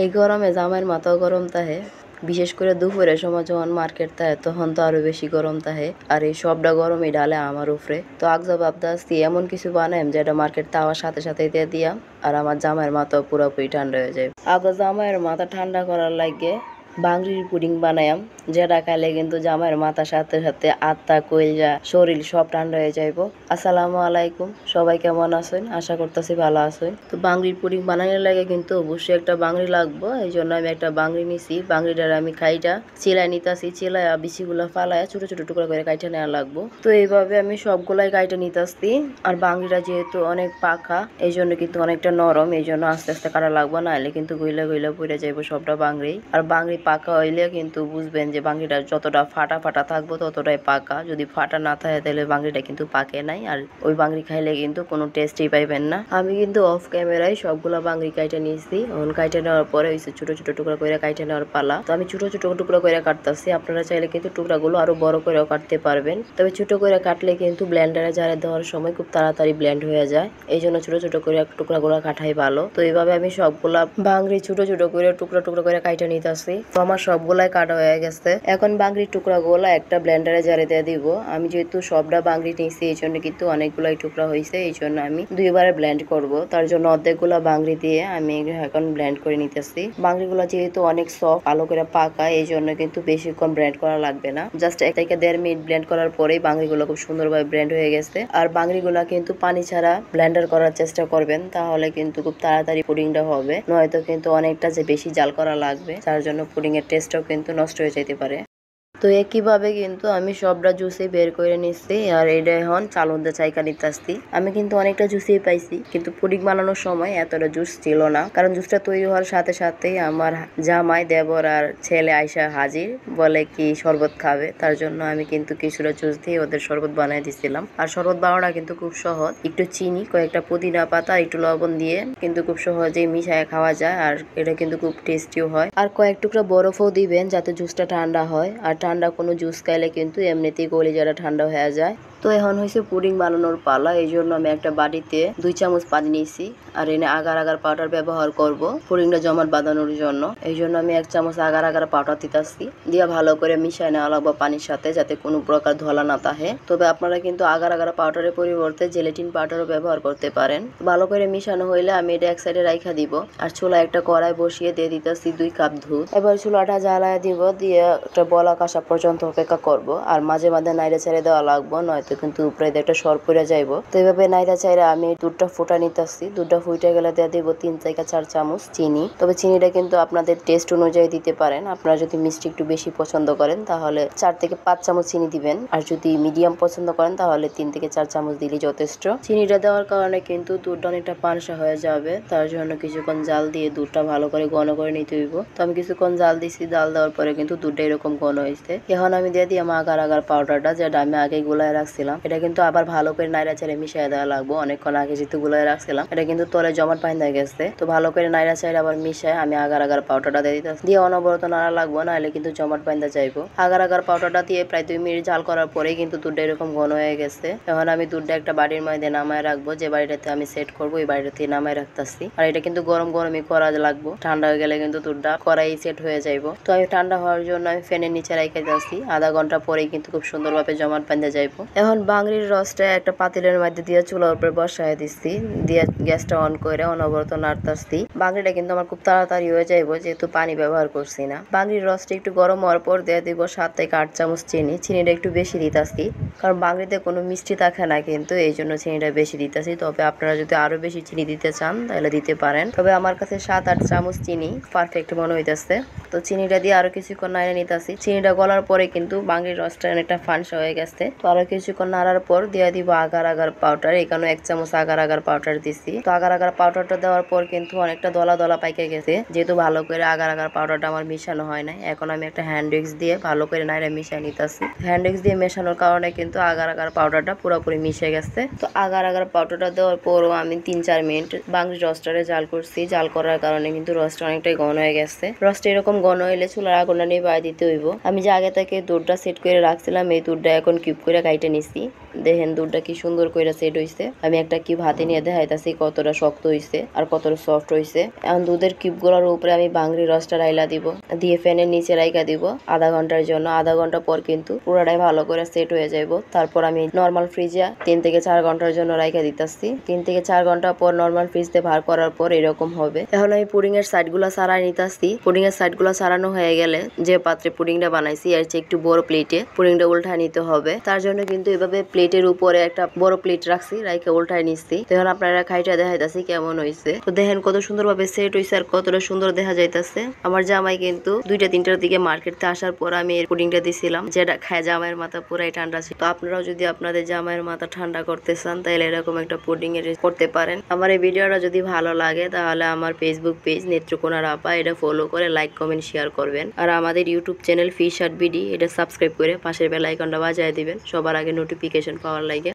এই গরমে জামাইয়ের মাথাও গরম তাহে। বিশেষ করে দুপুরের সময় যখন মার্কেট থাকে তখন তো আরও বেশি গরম থাকে আর এই সবটা গরমই ডালে আমার উপরে। তো আগজা ভাবতে আসছি এমন কিছু বানাইম যেটা মার্কেট তাওয়ার সাথে সাথে দিয়ে দিয়াম। আর আমার জামাইয়ের মাথাও পুরোপুরি ঠান্ডা হয়ে যায় আগে জামাইয়ের মাথা ঠান্ডা করার লাগে বাংলির পুডিং বানায়াম যেটা খাইলে কিন্তু জামাইয়ের মাথার সাথে সাথে আত্মা কইলজা শরীর সব ঠান্ডা হয়ে যাইব। আসসালামু আলাইকুম, সবাই কেমন আছেন? আশা করতেছি ভালো আছেন। তো বাংলির পুডিং বানানোর লাগে কিন্তু অবশ্যই একটা বাংলি লাগবো এই জন্য আমি একটা বাংলি নিছি। বাংলিটার আমি খাইটা চিলাই নিতাছি চিলাই বিচিগুলো ফালায় ছোট ছোট টুকরা করে কাইটা নেওয়া লাগবো। তো এইভাবে আমি সবগুলাই কাইটা নিতাছি, আর বাংলিটা যেহেতু অনেক পাখা এই জন্য কিন্তু অনেকটা নরম এই জন্য আস্তে আস্তে কাটা লাগবো না হলে কিন্তু গইলা গইলা পড়ে যাইবো সবটা বাংলি আর বাংলি পাকা হইলে কিন্তু বুঝবেন যে বাংলিটা যতটা ফাটা ফাটা থাকব ততটাই পাকা। যদি ফাটা না থাকে তাহলে বাংলিটা কিন্তু পাকে নাই আর ওই বাংলি খাইলে কিন্তু কোনো টেস্টই পাইবেন না। আমি কিন্তু অফ ক্যামেরায় সবগুলা বাংলি কাইটা নিয়েছি। ওন কাইটা নেওয়ার পরে হয়েছে ছোট ছোট টুকরা করে কাইটা নেওয়ার পালা। তো আমি ছোট ছোট টুকরা করে কাটতেছি। আপনারা চাইলে কিন্তু টুকরাগুলো আরও বড় করেও কাটতে পারবেন। তবে ছোট করে কাটলে কিন্তু ব্লেন্ডারে জারে দেওয়ার সময় খুব তাড়াতাড়ি ব্লেন্ড হয়ে যায়। এই জন্য ছোট ছোট করে টুকরাগুলো কাটাই ভালো। তো এইভাবে আমি সবগুলা বাংলি ছোট ছোট করে টুকরা টুকরা করে কাইটা নিতেছি। তো আমার সবগুলাই কাটা হয়ে গেছে। এখন বাংলির টুকরাগুলো একটা ব্লেন্ডারে জারে দিয়ে দিব। আমি যেহেতু সবটা বাংলি নিয়েছি, এই জন্য কিন্তু অনেকগুলাই টুকরা হয়েছে। এই জন্য আমি দুইবারে ব্লেন্ড করব। তার জন্য অর্ধেকগুলো বাংরি দিয়ে আমি এখন ব্লেন্ড করে নিতেছি। বাংলিগুলো যেহেতু অনেক সফট ভালো করে পাকা, এই জন্য কিন্তু বেশিক্ষণ ব্লেন্ড করা লাগবে না। জাস্ট এক থেকে দেড় মিনিট ব্লেন্ড করার পরেই বাংলিগুলো খুব সুন্দরভাবে ব্লেন্ড হয়ে গেছে। আর বাংলিগুলো কিন্তু পানি ছাড়া ব্লেন্ডার করার চেষ্টা করবেন, তাহলে কিন্তু খুব তাড়াতাড়ি পুডিংটা হবে। নয়তো কিন্তু অনেকটা যে বেশি জাল করা লাগবে, তার জন্য পুডিং এর টেস্টটাও কিন্তু নষ্ট হয়ে যেতে পারে। তো একইভাবে কিন্তু আমি সবটা জুসে বের করে নিচ্ছি, আর এটা এখন চালুনতে চাইকা নিতে আসছি। আমি কিন্তু অনেকটা জুসই পাইছি, কিন্তু পুডিং বানানোর সময় এতটা জুস ছিল না। কারণ জুসটা তৈরি হওয়ার সাথে সাথে আমার জামাই দেবর আর ছেলে আয়সা হাজির বলে কি শরবত খাবে। তার জন্য আমি কিন্তু কিছুটা জুস দিয়ে ওদের শরবত বানিয়ে দিছিলাম। আর শরবত বানানোটা কিন্তু খুব সহজ। একটু চিনি, কয়েকটা পুদিনা পাতা, একটু লবণ দিয়ে কিন্তু খুব সহজেই মিশায় খাওয়া যায়, আর এটা কিন্তু খুব টেস্টিও হয়। আর কয়েক টুকরা বরফও দিবেন যাতে জুসটা ঠান্ডা হয়। আর ঠান্ডা কোনো জুস খাইলে কিন্তু এমনিতেই কলিজাটা ঠান্ডা হয়ে যায়। তো এখন হয়েছে পুডিং বানানোর পালা, এই জন্য আমি একটা বাটিতে দুই চামচ পানি নিয়েছি আর এনে আগার আগার পাউডার ব্যবহার করব পুডিংটা জমাট বাঁধানোর জন্য। এই জন্য আমি এক চামচ আগার আগার পাউডার দিতেছি। দিয়ে ভালো করে মিশাই নেওয়া লাগবো পানির সাথে যাতে কোনো প্রকার ধলা না থাকে তবে আপনারা কিন্তু আগার আগার পাউডারের পরিবর্তে জেলেটিন পাউডারও ব্যবহার করতে পারেন। ভালো করে মিশানো হইলে আমি এটা এক সাইডে রাইখা দিব। আর চুলা একটা কড়াই বসিয়ে দিয়ে দিতেছি দুই কাপ দুধ। এবার চুলাটা জ্বালায় দিব, দিয়ে একটা বলা কাঁসা পর্যন্ত অপেক্ষা করব। আর মাঝে মাঝে নাইড়ে ছেড়ে দেওয়া লাগবো, নয়তো কিন্তু উপরে একটা সর পড়ে যাইব। তো এইভাবে নাইড়া চাইরা আমি দুধটা ফুটা নিতেছি। দুধটা ফুটে গেলে দিয়ে দিব তিন থেকে চার চামচ চিনি। তবে চিনিটা কিন্তু আপনাদের টেস্ট অনুযায়ী দিতে পারেন। আপনারা যদি মিষ্টি একটু বেশি পছন্দ করেন, তাহলে চার থেকে পাঁচ চামচ চিনি দিবেন। আর যদি মিডিয়াম পছন্দ করেন, তাহলে তিন থেকে চার চামচ দিলে যথেষ্ট। চিনিটা দেওয়ার কারণে কিন্তু দুধটা অনেকটা পানসা হয়ে যাবে। তার জন্য কিছুক্ষণ জাল দিয়ে দুধটা ভালো করে ঘন করে নিতে হইব। তো আমি কিছুক্ষণ জাল দিছি। জাল দেওয়ার পরে কিন্তু দুধটা এরকম ঘন হয়েছে এখন আমি দিয়ে দিই আমার আগার আগার পাউডারটা যেটা আমি আগে গুলায় রাখছিলাম। এটা কিন্তু আবার ভালো করে নাইরা চাইলে মিশিয়ে দেওয়া লাগবো। অনেকক্ষণ আগে যেহেতু গুলায় রাখছিলাম, এটা কিন্তু তলে জমাট পাইন হয়ে গেছে। তো ভালো করে নাইরা চাইলে আবার মিশায় আমি আগার আগার পাউডারটা দিয়ে দিতে দিয়ে অনবরত নাড়া লাগবো, নাহলে কিন্তু জমাট পাইন্দা যাইবো। আগার আগার পাউডারটা দিয়ে প্রায় দুই মিনিট জাল করার পরেই কিন্তু দুধটা এরকম ঘন হয়ে গেছে। এখন আমি দুধটা একটা বাড়ির মধ্যে নামায় রাখব। যে বাড়িটাতে আমি সেট করব, ওই বাড়িটাতে নামায় রাখতেছি। আর এটা কিন্তু গরম গরমই করা লাগবো। ঠান্ডা হয়ে গেলে কিন্তু দুধটা করাই সেট হয়ে যাইবো। তো আমি ঠান্ডা হওয়ার জন্য আমি ফ্যানের নিচে রেখে যাচ্ছি আধা ঘণ্টা পরেই কিন্তু খুব সুন্দরভাবে জমাট পাইন্দা যাইবো। এখন বাংলির রসটা একটা পাতিলের মধ্যে দিয়ে চুলার উপরে বসায় দিচ্ছি। দিয়ে গ্যাসটা অন করে অনবরত নাড়তাছি। বাংলিটা কিন্তু আমার খুব তাড়াতাড়ি হয়ে যাইবো, যেহেতু পানি ব্যবহার করছি না। বাংলির রসটা একটু গরম হওয়ার পর দিয়ে দিব সাত থেকে আট চামচ চিনি। চিনিটা একটু বেশি দিতাছি, কারণ বাংলিতে কোনো মিষ্টি থাকে না কিন্তু, এই জন্য চিনিটা বেশি দিতেছি। তবে আপনারা যদি আরও বেশি চিনি দিতে চান, তাহলে দিতে পারেন। তবে আমার কাছে সাত আট চামচ চিনি পারফেক্ট মনে হইতেছে। তো চিনিটা দিয়ে আরও কিছুক্ষণ নাড়ে নিতেছি। চিনিটা গলার পরে কিন্তু বাংলির রসটা অনেকটা ফানসা হয়ে গেছে। তো আরও কিছুক্ষণ নাড়ার পর দিয়ে দিব আগার আগার পাউডার এখানে এক চামচ আগার আগার পাউডার দিছি। তো আগার আগার পাউডারটা দেওয়ার পর কিন্তু অনেকটা দলা দলা পাইকে গেছে। যেহেতু ভালো করে আগার আগার পাউডারটা আমার মিশানো হয় না এখন আমি একটা হ্যান্ড উইক্স দিয়ে ভালো করে নাইরা মিশিয়ে নিতেছি। হ্যান্ড উইক্স দিয়ে মেশানোর কারণে কিন্তু আগার আগার পাউডারটা পুরোপুরি মিশে গেছে। তো আগার আগার পাউডারটা দেওয়ার পরও আমি তিন চার মিনিট বাংলি রসটারে জাল করছি। জাল করার কারণে কিন্তু রসটা অনেকটাই ঘন হয়ে গেছে। রসটা এরকম ঘন হইলে চুলার আগুনটা নিয়ে বাই দিতে হইব। আমি যে আগে থেকে দুধটা সেট করে রাখছিলাম, এই দুধটা এখন কিউব করে কাইটে নিছি দেখেন দুধটা কি সুন্দর করে সেট হইছে। আমি একটা কিউব হাতে নিয়ে দেখাইতাছি কতটা শক্ত হইছে আর কতটা সফট হইছে। এখন দুধের কিউবগুলোর উপরে আমি বাংরি রসটা রাইলা দিব, দিয়ে ফ্যানের নিচে রাইকা দিব আধা ঘণ্টার জন্য। আধা ঘণ্টা পর কিন্তু পুরাটাই ভালো করে সেট হয়ে যাইব। তারপর আমি নর্মাল ফ্রিজে তিন থেকে চার ঘণ্টার জন্য রাইকা দিতেছি। তিন থেকে চার ঘণ্টা পর নর্মাল ফ্রিজতে ভার করার পর এরকম হবে। এখন আমি পুডিং এর সাইডগুলা সারাই নিতেছি। পুডিং এর সাইডগুলা সারানো হয়ে গেলে যে পাত্রে পুডিংটা বানাইছি আর একটু বড় প্লেটে পুডিংটা উল্টায় নিতে হবে। তার জন্য কিন্তু এভাবে প্লেটের উপরে একটা বড় প্লেট রাখছি রাইকে উল্টায় নিচ্ছি। তো এখন আপনারা খাইটা দেখাইতাছি কেমন হয়েছে তো দেখেন কত সুন্দর ভাবে সেট হয়েছে আর কতটা সুন্দর দেখা যাইতাছে। আমার জামাই কিন্তু দুইটা, তিনটার দিকে মার্কেটতে আসার পর আমি এর পুডিংটা দিছিলাম। যেটা খায় জামাইয়ের মাথা পুরাই ঠান্ডা ছিল। তো আপনারাও যদি আপনাদের জামাইয়ের মাথা ঠান্ডা করতে চান, তাহলে এরকম একটা পুডিং এর করতে পারেন। আমার এই ভিডিওটা যদি ভালো লাগে, তাহলে আমার ফেসবুক পেজ নেত্রকোনার আপা, এটা ফলো করে লাইক কমেন্ট শেয়ার করবেন। আর আমাদের YouTube channel fish art BD এটা সাবস্ক্রাইব করে পাশের বেল আইকনটা বাজায় দিবেন। সবার আগে নোটিফিকেশন পাওয়ার লাগে।